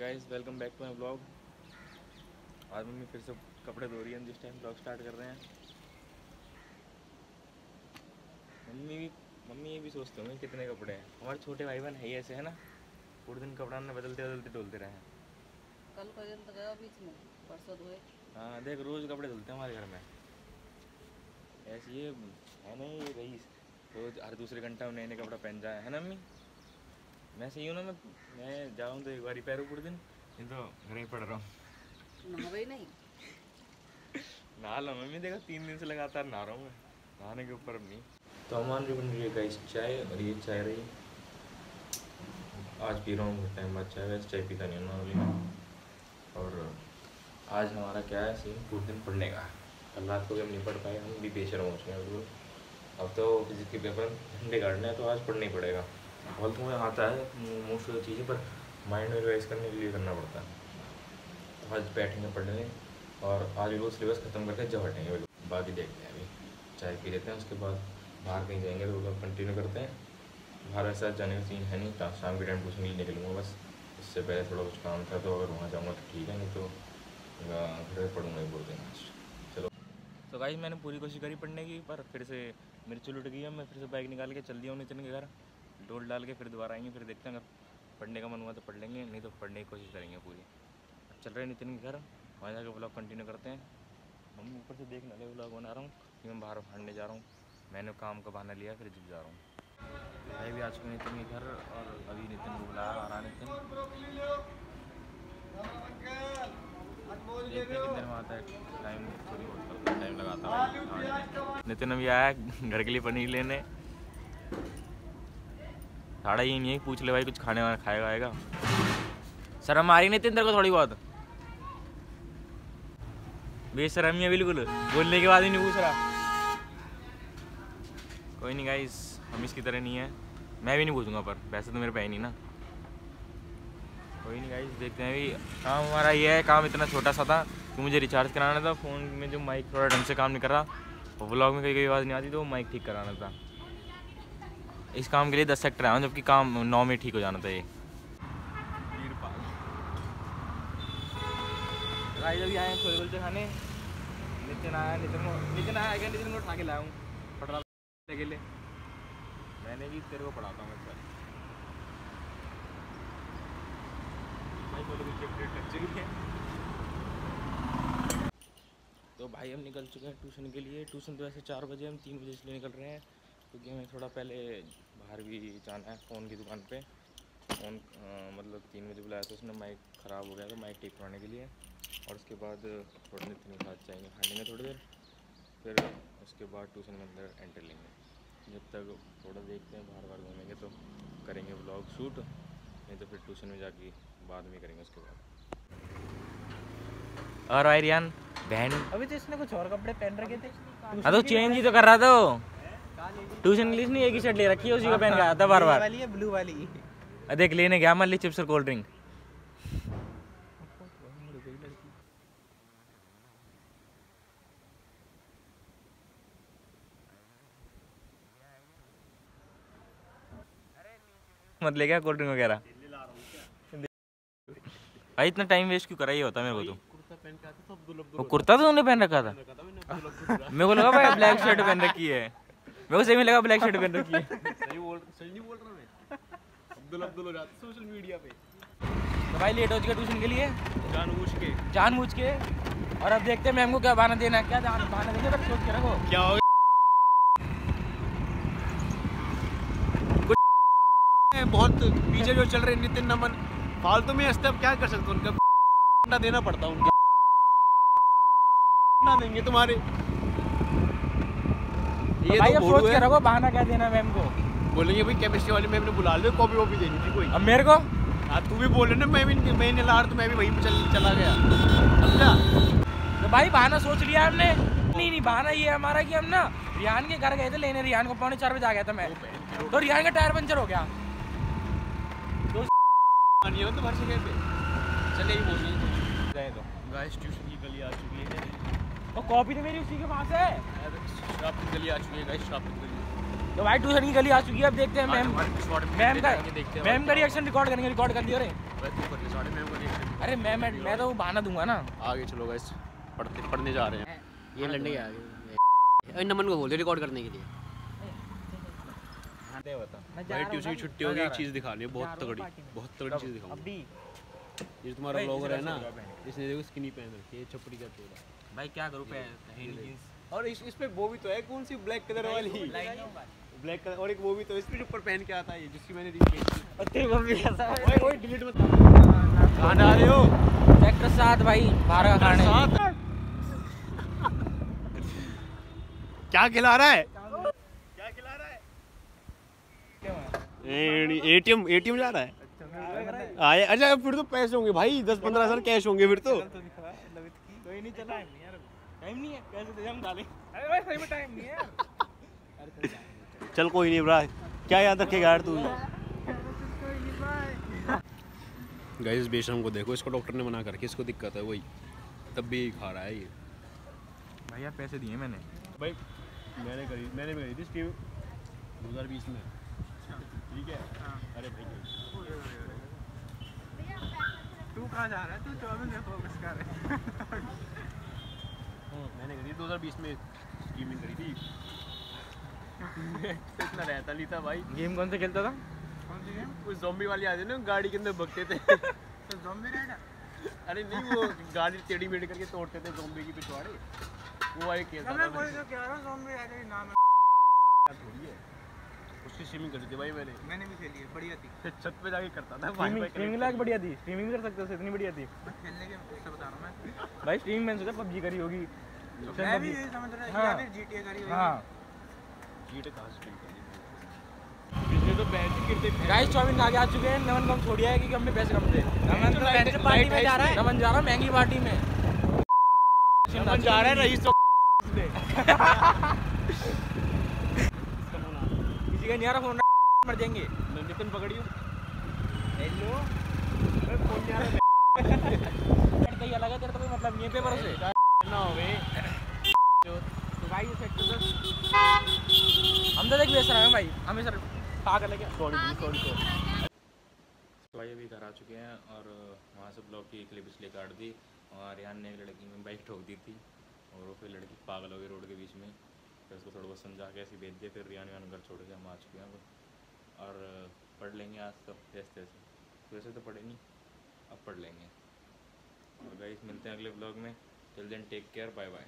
Guys welcome back to my blog आज mummy फिर से कपड़े धो रही है जिस टाइम ब्लॉग स्टार्ट कर रहे हैं। मम्मी भी मम्मी ये भी सोचते होंगे कितने कपड़े हैं। हमारे छोटे भाई बहन है ही ऐसे है ना? पूरे दिन कपड़ा ने बदलते बदलते डोलते रहे हैं। कल पर्यंत गया बीच में परसों धोए। हाँ देख रोज़ कपड़े धुलते हैं हमारे घर में। ऐसे ये है ना ये रईस रोज हर दूसरे घंटा में नए नए कपड़ा पहन जाए है ना मम्मी? मैं सही हूँ ना? मैं मैं जाऊँ तो एक बार पैरों पूरे दिन नहीं तो घर ही पड़ रहा हूँ। नहावे ही नहीं? नहा लो मम्मी देखो तीन दिन से लगातार नहा रहा हूँ मैं नहाने के ऊपर नहीं तो अमान जो बन रही है गाइस चाय और ये चाय रही। आज पी रहा हूँ बहुत टाइम बाद चाय वैसे चाय पीता नहीं हूँ नॉर्मली और आज हमारा क्या है सीन पूरे दिन पढ़ने का कल रात को भी हम नहीं पढ़ पाए हम भी बेशर हो चुके हैं बिल्कुल अब। तो फिजिक्स के पेपर झंडे काटने हैं तो आज पढ़ना ही पड़ेगा। बहुत तो मुझे आता है मोस्ट ऑफ़ चीज़ें, पर माइंड में रिवाइज करने के लिए करना पड़ता है। तो आज बैठेंगे पढ़ने और आज बिल्कुल सिलेबस खत्म करके जब हटेंगे, बाकी देखते हैं अभी। चाय पी लेते हैं, उसके बाद बाहर कहीं जाएँगे तो लोग कंटिन्यू करते हैं। बाहर ऐसा जाने का सीन है नहीं शाम के टाइम कुछ लिए निकलूँगा बस। इससे पहले थोड़ा कुछ काम था तो अगर वहाँ जाऊँगा तो ठीक है, नहीं तो घर पढ़ूँगा बोल देंगे चलो। तो गाइस मैंने पूरी कोशिश करी पढ़ने की, पर फिर से मिर्च लुट गई है मैं फिर से बाइक निकाल के चल दिया हूँ नितिन के घर। डोल डाल के फिर दोबारा आएँगे, फिर देखते हैं अगर पढ़ने का मन हुआ तो पढ़ लेंगे, नहीं तो पढ़ने की कोशिश करेंगे पूरी। अब चल रहे नितिन के घर, वहाँ जाकर ब्लॉग कंटिन्यू करते हैं। हम ऊपर से देखने वाले ब्लॉग बना रहा हूँ, कि मैं बाहर भाड़ने जा रहा हूँ। मैंने काम का बहाना लिया, फिर जिप जा रहा हूँ। भाई भी आ चुके नितिन के घर, और अभी नितिन को बुलाया आ रहा नितिन। आता है टाइम थोड़ी बहुत टाइम लगाता नितिन अभी आया घर के लिए पनीर लेने। साड़ा ये नहीं है, पूछ ले भाई, कुछ खाने वाना खाएगा, आएगा। सर हमारी नितिन तेरे को थोड़ी बहुत? बेशरमी है बिल्कुल। बोलने के बाद ही नहीं पूछ रहा। कोई नहीं गाइस हम इसकी तरह नहीं है। मैं भी नहीं पूछूँगा पर, वैसे तो मेरे पे है नहीं ना। कोई नहीं गाइस देखते हैं अभी। काम हमारा ये है, काम इतना छोटा सा था, कि मुझे रिचार्ज कराना था फ़ोन में जो माइक थोड़ा ढंग से काम नहीं कर रहा, और ब्लॉग में कई कई आवाज़ नहीं आती तो माइक ठीक कराना था। इस काम के लिए दस सेक्टर आया हूँ, जबकि काम नौ में ठीक हो जाना था ये। तो भाई, हम निकल चुके हैं ट्यूशन के लिए। ट्यूशन तो वैसे चार बजे, हम तीन बजे इसलिए निकल रहे हैं। क्योंकि हमें थोड़ा पहले बाहर भी जाना है फ़ोन की दुकान पे। फ़ोन मतलब तीन बजे बुलाया तो उसने माइक ख़राब हो गया था माइक ठीक कराने के लिए। और उसके बाद थोड़े नितिन के साथ जाएँगे खा लेंगे थोड़ी देर। फिर उसके बाद ट्यूशन में अंदर एंटर लेंगे। जब तक थोड़ा देखते हैं बाहर बाहर घूमेंगे तो करेंगे ब्लॉग शूट नहीं तो फिर ट्यूशन में जाके बाद में करेंगे उसके बाद। और भाई रियान बहन? अभी तो इसने कुछ और कपड़े पहन रखे थे। हाँ तो चेंज ही तो कर रहा था वो। ट्यूशन इंग्लिश नहीं एक ही शर्ट ले रखी है उसी को पहन के आया था बार बार। वाली है ब्लू वाली। देख लेने गया मान ली चिप्स और कोल्ड ड्रिंक मत ले गया कोल्ड ड्रिंक वगैरह। भाई इतना टाइम वेस्ट क्यों करा? ही होता मेरे को तो। वो कुर्ता तो तूने पहन रखा था। मेरे को लगा भाई ब्लैक शर्ट पहन रखी है। मेरे को सही में लगा ब्लैक शर्ट पहन रखी है। सही बोल सही नहीं बोल रहा मैं। अब्दुल अब्दुल हो जाता सोशल मीडिया पे। तो भाई लेट हो चुका ट्यूशन के लिए। जानबूझ के। जानबूझ के। और अब देखते हैं मैम को क्या बहाना देना है। क्या बहाना देंगे? बस सोच के रखो। क्या हो बहुत पीछे जो चल रहे नितिन नमन फालतू में हँसते अब क्या कर सकते उनका ना देना पड़ता उनका। ना देंगे तुम्हारे। ये भाई तो अब सोच के रखो बहाना क्या देना मैम को। बोलेंगे भाई केमिस्ट्री वाले मैम ने बुला लो कॉपी वॉपी देनी थी कोई। अब मेरे को? हाँ तू भी बोल ना मैं भी मैं नहीं ला तो मैं भी वहीं पे चल, चला गया। समझा? तो भाई बहाना सोच लिया हमने। नहीं नहीं बहाना ये हमारा कि हम ना रियान के घर गए थे लेने रियान को पौने चार बजे आ गया था मैं। तो रियान का टायर पंचर हो गया। हो तुम्हारी जगह पे चले ही बोल गए तो। गाइस ट्यूशन की गली आ चुकी है। और कॉपी तो मेरी उसी के पास है। शराब गली आ चुकी है गाइस शराब गली तो भाई ट्यूशन की गली आ चुकी है अब देखते हैं मैम मैम का मैम का रिएक्शन रिकॉर्ड करेंगे रिकॉर्ड कर दिया रे भाई तू कर ले साढ़े मैं को देख अरे मैं मैं मैं तो बहाना दूँगा ना। आगे चलो गाइस पढ़ते पढ़ने जा रहे हैं। ये लड़ने के आगे। नमन को बोल दे रिकॉर्ड करने के लिए। भाई ट्यूशन की छुट्टी हो गई एक चीज़ दिखानी है बहुत तगड़ी बहुत तगड़ी चीज़ दिखाऊँगा। अभी। ये तुम्हारा ब्लॉगर है ना इसने देखो स्किनी पहन रखी है छपड़ी का चोला भाई क्या करूँ जींस। और इस इस पे वो भी तो है कौन सी ब्लैक कलर वाली? ब्लैक कलर और एक वो भी तो है, इस पे ऊपर पहन के आता है ये जिसकी मैंने रील तेरे को भी ऐसा ओए ओए डिलीट मत। कहाँ आ रहे हो सेक्टर सात भाई बाहर का खाने। साथ क्या खिला रहा है? क्या खिला रहा है? एटीएम एटीएम जा रहा है? आए अच्छा फिर तो पैसे होंगे भाई दस पंद्रह हज़ार कैश होंगे फिर तो। कोई नहीं चला। यार टाइम नहीं है कैसे दे हम डालें अरे भाई सही में टाइम नहीं है। चल कोई नहीं ब्रा क्या याद रखेगा यार तू? गाइस बेशरम को देखो इसको डॉक्टर ने मना करके इसको दिक्कत है वही। तब भी खा रहा है ये। भैया पैसे दिए मैंने। भाई मैंने करी मैंने भी करी थी स्टीव 2020 में। ठीक है? अरे भाई तू कहाँ जा रहा है? तू चौबीस में फोकस कर। मैंने करी 2020 में गेमिंग करी थी। इतना रहता नहीं था भाई। गेम कौन सा खेलता था? कौन सी गेम कुछ जॉम्बी वाले आते ना गाड़ी के अंदर भगते थे। तो ज़ॉम्बी राइडर अरे नहीं वो गाड़ी टेढ़ी मेढ़ी करके तोड़ते थे ज़ॉम्बी की पिछवाड़े। वो आई खेलता था कोई तो कह रहा हूँ ज़ॉम्बी राइडर नाम है। उसकी स्विमिंग करी थी भाई मैंने। मैंने भी खेली है बढ़िया थी। फिर छत पे जाके करता था स्ट्रीमिंग स्ट्रीमिंग लायक बढ़िया थी। स्ट्रीमिंग भी कर सकते हो इतनी बढ़िया थी। खेलने के उससे बता रहा हूँ मैं। भाई स्ट्रीमिंग मैंने सोचा पबजी करी होगी। मैं भी यही समझ रहा था या फिर जीटीए करी होगी। हाँ। जीटे कहाँ से करी? गाइस आगे आ चुके हैं। नमन को हम छोड़ आए क्योंकि हमने पैसे कम थे नमन तो पैसे पार्टी में जा रहा है। नमन जा रहा है महँगी पार्टी में। नमन जा रहा है रईस का नहीं आ रहा फ़ोन मर जाएँगे। नितिन पकड़ियो हेलो। फ़ोन नहीं आ रहा कहीं अलग है तेरा तो कोई मतलब नहीं है पेपर से। ना होवे तो भाई ये सेक्टर हम तो देख बेच रहे हैं भाई। हमें सर पागल है क्या? सॉरी सॉरी सॉरी भाई अभी घर आ चुके हैं और वहाँ से ब्लॉक की क्लिप इसलिए काट दी। और रियान ने एक लड़की में बाइक ठोक दी थी और वो फिर लड़की पागल हो गई रोड के बीच में। फिर उसको थोड़ा बहुत समझा के ऐसे भेज दिया, फिर रियान वियान घर छोड़ के हम आ चुके हैं अब। और पढ़ लेंगे आज तो जैसे ऐसे वैसे तो पढ़े नहीं, अब पढ़ लेंगे। और गाइस मिलते हैं अगले ब्लॉग में। Till then take care bye bye